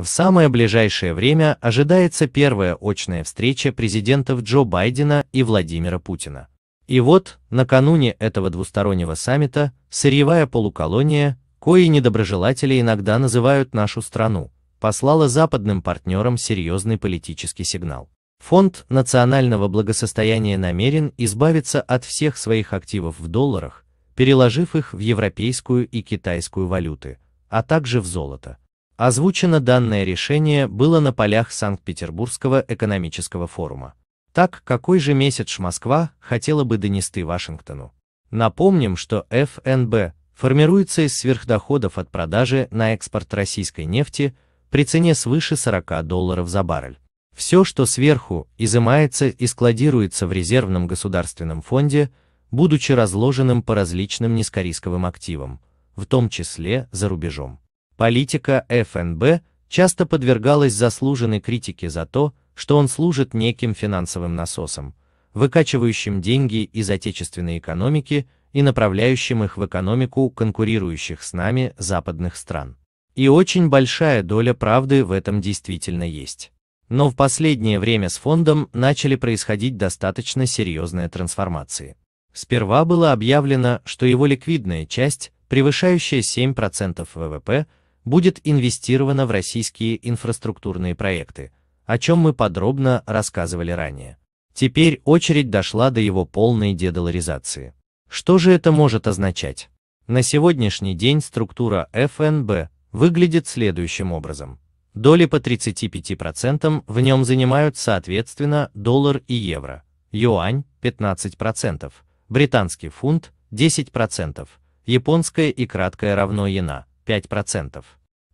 В самое ближайшее время ожидается первая очная встреча президентов Джо Байдена и Владимира Путина. И вот, накануне этого двустороннего саммита, сырьевая полуколония, кои недоброжелатели иногда называют нашу страну, послала западным партнерам серьезный политический сигнал. Фонд национального благосостояния намерен избавиться от всех своих активов в долларах, переложив их в европейскую и китайскую валюты, а также в золото. Озвучено данное решение было на полях Санкт-Петербургского экономического форума. Так, какой же месяц Москва хотела бы донести Вашингтону? Напомним, что ФНБ формируется из сверхдоходов от продажи на экспорт российской нефти при цене свыше 40 долларов за баррель. Все, что сверху, изымается и складируется в резервном государственном фонде, будучи разложенным по различным низкорисковым активам, в том числе за рубежом. Политика ФНБ часто подвергалась заслуженной критике за то, что он служит неким финансовым насосом, выкачивающим деньги из отечественной экономики и направляющим их в экономику конкурирующих с нами западных стран. И очень большая доля правды в этом действительно есть. Но в последнее время с фондом начали происходить достаточно серьезные трансформации. Сперва было объявлено, что его ликвидная часть, превышающая 7% ВВП, будет инвестировано в российские инфраструктурные проекты, о чем мы подробно рассказывали ранее. Теперь очередь дошла до его полной дедоларизации. Что же это может означать? На сегодняшний день структура ФНБ выглядит следующим образом. Доли по 35% в нем занимают соответственно доллар и евро, юань 15%, британский фунт 10%, японская и краткая равно иена 5%.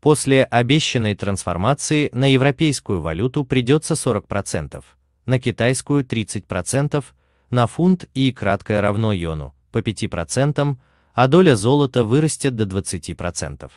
После обещанной трансформации на европейскую валюту придется 40%, на китайскую 30%, на фунт и краткое равно йону по 5%, а доля золота вырастет до 20%.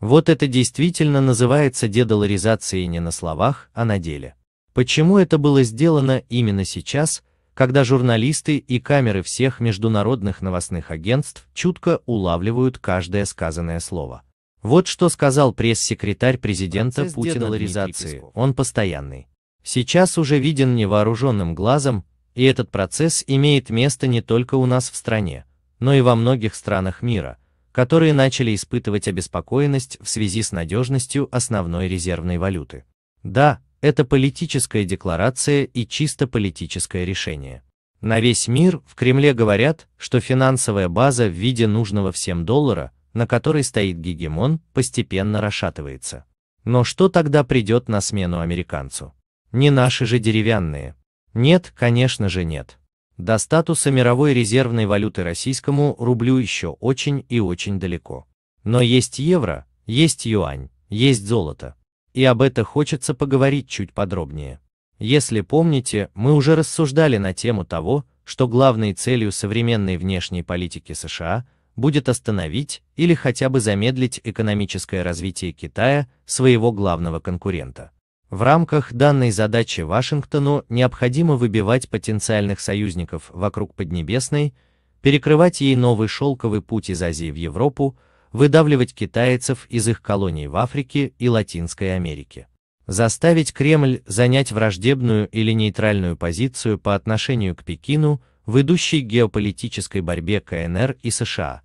Вот это действительно называется дедоларизацией не на словах, а на деле. Почему это было сделано именно сейчас, когда журналисты и камеры всех международных новостных агентств чутко улавливают каждое сказанное слово? Вот что сказал пресс-секретарь президента Процесс Путина Ларизации, он постоянный. Сейчас уже виден невооруженным глазом, и этот процесс имеет место не только у нас в стране, но и во многих странах мира, которые начали испытывать обеспокоенность в связи с надежностью основной резервной валюты. Да, это политическая декларация и чисто политическое решение. На весь мир в Кремле говорят, что финансовая база в виде нужного всем доллара на которой стоит гегемон, постепенно расшатывается. Но что тогда придет на смену американцу? Не наши же деревянные. Нет, конечно же нет. До статуса мировой резервной валюты российскому рублю еще очень и очень далеко. Но есть евро, есть юань, есть золото. И об этом хочется поговорить чуть подробнее. Если помните, мы уже рассуждали на тему того, что главной целью современной внешней политики США будет остановить или хотя бы замедлить экономическое развитие Китая, своего главного конкурента. В рамках данной задачи Вашингтону необходимо выбивать потенциальных союзников вокруг Поднебесной, перекрывать ей новый шелковый путь из Азии в Европу, выдавливать китайцев из их колоний в Африке и Латинской Америке. Заставить Кремль занять враждебную или нейтральную позицию по отношению к Пекину в идущей геополитической борьбе КНР и США,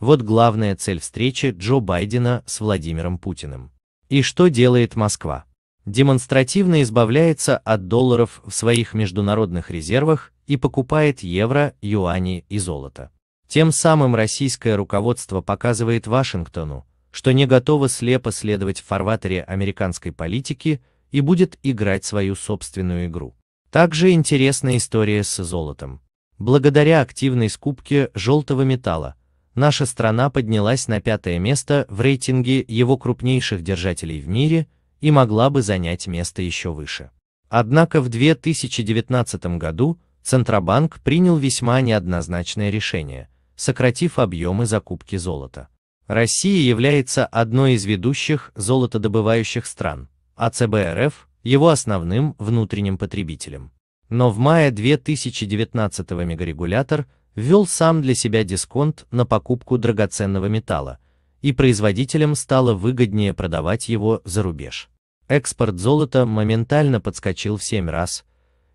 вот главная цель встречи Джо Байдена с Владимиром Путиным. И что делает Москва? Демонстративно избавляется от долларов в своих международных резервах и покупает евро, юани и золото. Тем самым российское руководство показывает Вашингтону, что не готово слепо следовать в фарватере американской политики и будет играть свою собственную игру. Также интересная история с золотом. Благодаря активной скупке желтого металла, наша страна поднялась на пятое место в рейтинге его крупнейших держателей в мире и могла бы занять место еще выше. Однако в 2019 году Центробанк принял весьма неоднозначное решение, сократив объемы закупки золота. Россия является одной из ведущих золотодобывающих стран, а ЦБ РФ – его основным внутренним потребителем. Но в мае 2019 мегарегулятор – ввел сам для себя дисконт на покупку драгоценного металла, и производителям стало выгоднее продавать его за рубеж. Экспорт золота моментально подскочил в 7 раз,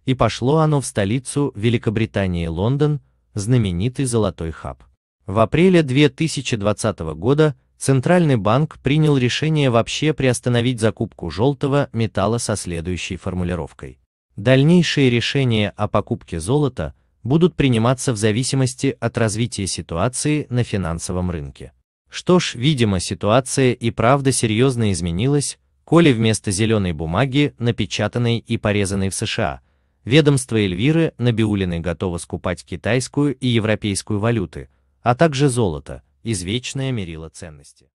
и пошло оно в столицу Великобритании Лондон, знаменитый золотой хаб. В апреле 2020 года Центральный банк принял решение вообще приостановить закупку желтого металла со следующей формулировкой. Дальнейшие решения о покупке золота будут приниматься в зависимости от развития ситуации на финансовом рынке. Что ж, видимо, ситуация и правда серьезно изменилась, коли вместо зеленой бумаги, напечатанной и порезанной в США, ведомство Эльвиры Набиулиной готово скупать китайскую и европейскую валюты, а также золото, извечное мерило ценности.